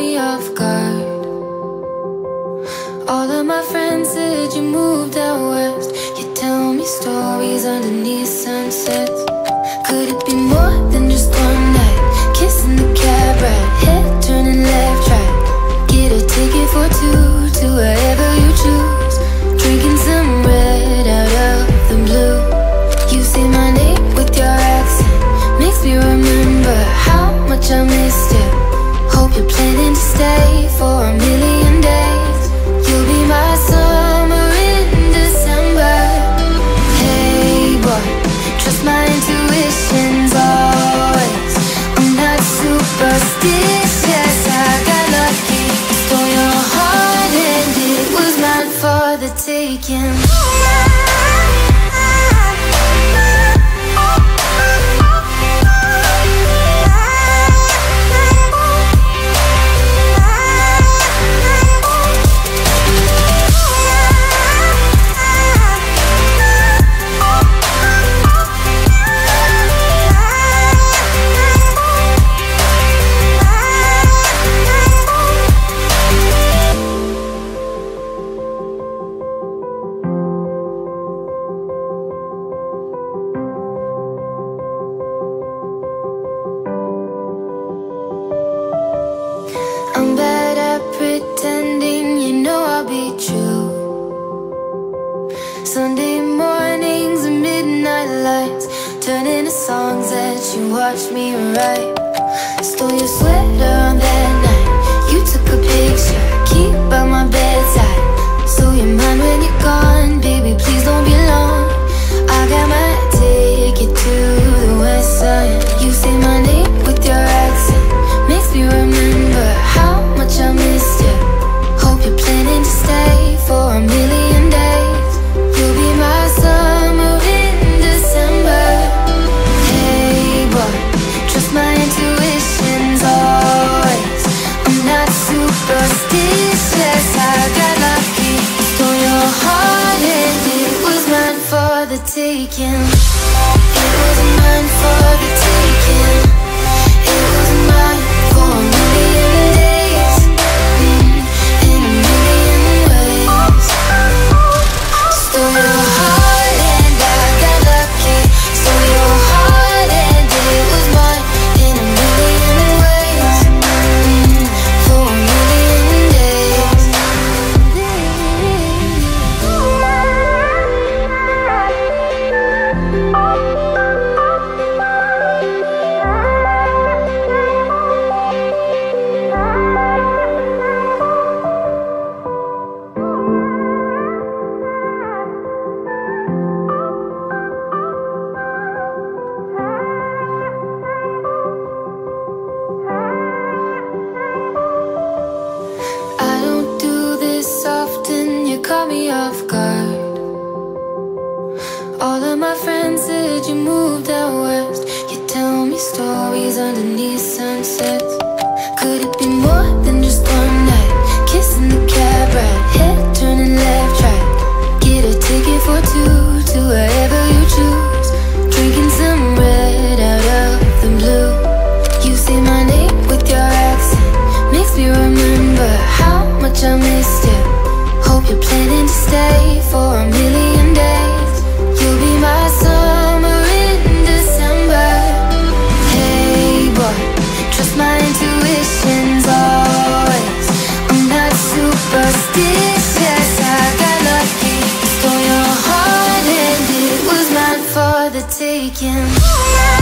me off guard. All of my friends said you moved out west. You tell me stories underneath. stay for a million days. You'll be my summer in December. Hey boy, trust my intuition's always. I'm not superstitious, I got lucky. Stole your heart and it was mine for the taking. hands you watched me write. Stole your sweater on that night. You took a picture, keep It was mine for the taking.